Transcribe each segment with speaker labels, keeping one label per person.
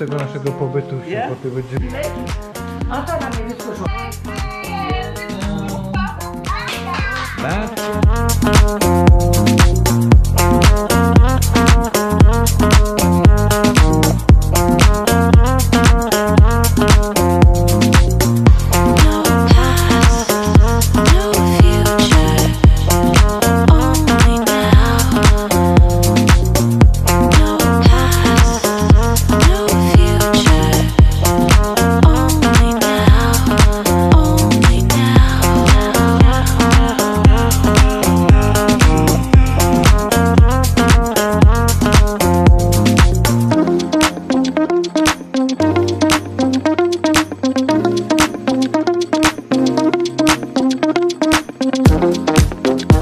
Speaker 1: tego naszego pobytu w
Speaker 2: Nie?
Speaker 1: Sopoty będzie...
Speaker 2: A to na mnie wyskoczyło.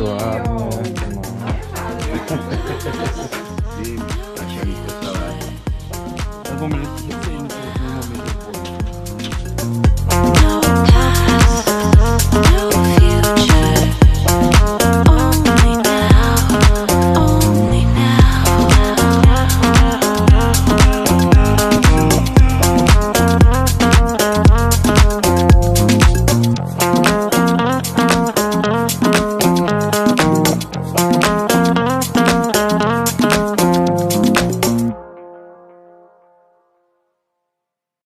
Speaker 3: show up. Come on.
Speaker 1: I you